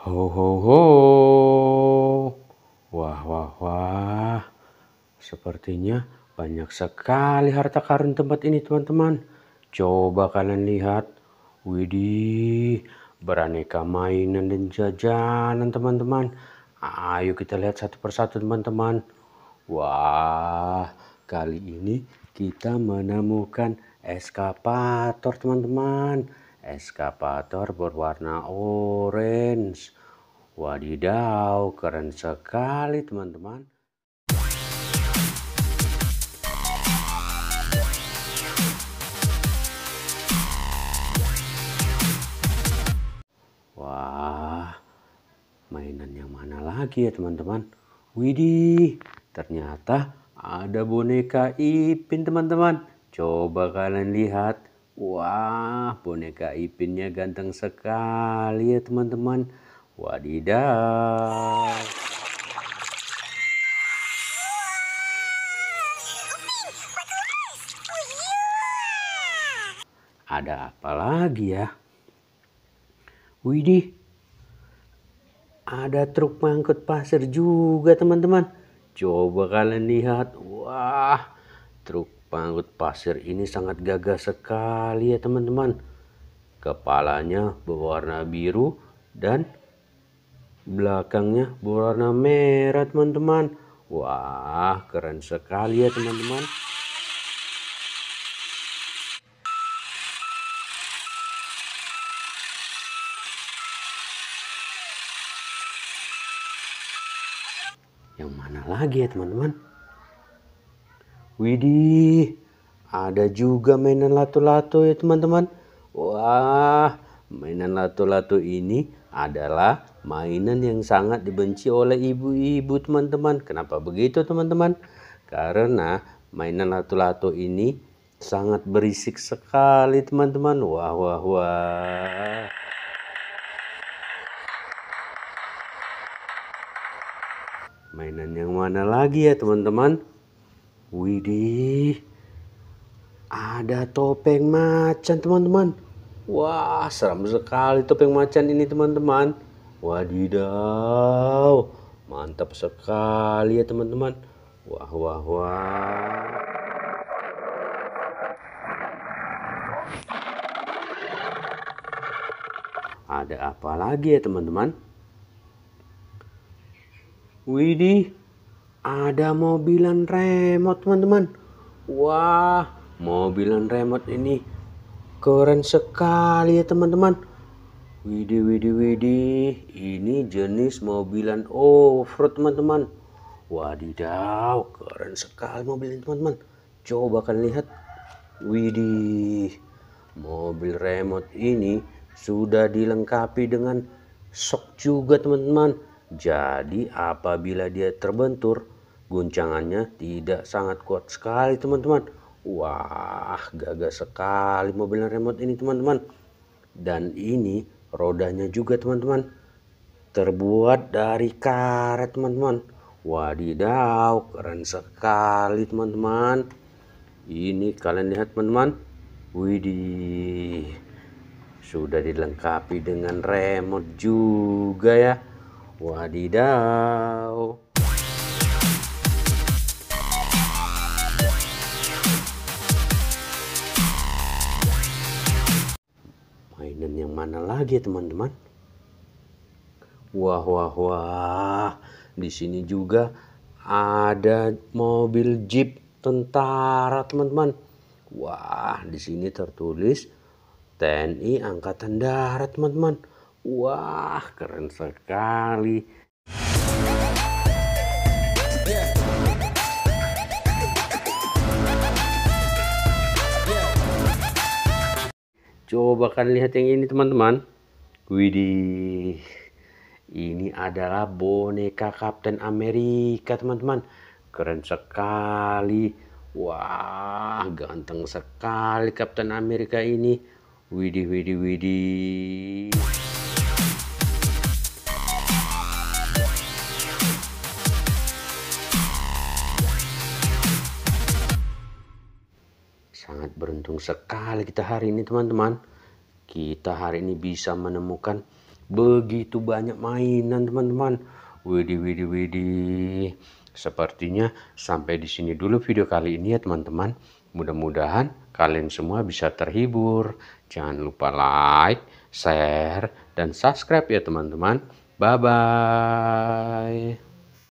Ho ho ho. Wah wah wah. Sepertinya banyak sekali harta karun tempat ini teman-teman. Coba kalian lihat. Widih, beraneka mainan dan jajanan teman-teman. Ayo kita lihat satu persatu teman-teman. Wah, kali ini kita menemukan eskapator teman-teman. Eskapator berwarna orange. Wadidaw, keren sekali teman-teman. Wah, mainan yang mana lagi ya teman-teman? Widih, ternyata ada boneka Ipin teman-teman. Coba kalian lihat. Wah, boneka Ipinnya ganteng sekali ya teman-teman. Wadidaw. Ada apa lagi ya? Widih, ada truk pengangkut pasir juga teman-teman. Coba kalian lihat. Wah, truk pengangkut pasir ini sangat gagah sekali ya teman-teman. Kepalanya berwarna biru dan belakangnya berwarna merah teman-teman. Wah, keren sekali ya teman-teman. Yang mana lagi ya teman-teman? Widih, ada juga mainan lato-lato ya teman-teman. Wah, mainan lato-lato ini adalah mainan yang sangat dibenci oleh ibu-ibu teman-teman. Kenapa begitu teman-teman? Karena mainan lato-lato ini sangat berisik sekali teman-teman. Wah, wah, wah. Mainan yang mana lagi ya teman-teman? Widih, ada topeng macan teman-teman. Wah, seram sekali topeng macan ini teman-teman. Wadidaw, mantap sekali ya teman-teman. Wah, wah, wah. Ada apa lagi ya teman-teman? Widih, ada mobilan remote teman-teman. Wah, mobilan remote ini keren sekali ya teman-teman. Widih, widih, widih. Ini jenis mobilan off-road teman-teman. Wadidaw, keren sekali mobil ini teman-teman. Coba kalian lihat. Widih, mobil remote ini sudah dilengkapi dengan shock juga teman-teman. Jadi apabila dia terbentur, guncangannya tidak sangat kuat sekali teman-teman. Wah, gagah sekali mobil remote ini teman-teman. Dan ini rodanya juga teman-teman. Terbuat dari karet teman-teman. Wadidaw, keren sekali teman-teman. Ini kalian lihat teman-teman. Widih. Sudah dilengkapi dengan remote juga ya. Wadidaw. Ya teman-teman? Wah wah wah. Di sini juga ada mobil jeep tentara teman-teman. Wah, di sini tertulis TNI Angkatan Darat teman-teman. Wah, keren sekali. Coba kalian lihat yang ini teman-teman. Widih. Ini adalah boneka Kapten Amerika teman-teman. Keren sekali. Wah, ganteng sekali Kapten Amerika ini. Widih, widih, widih. Sangat beruntung sekali kita hari ini teman-teman. Kita hari ini bisa menemukan begitu banyak mainan teman-teman. Widih, widih, widih. Sepertinya sampai di sini dulu video kali ini ya teman-teman. Mudah-mudahan kalian semua bisa terhibur. Jangan lupa like, share, dan subscribe ya teman-teman. Bye-bye.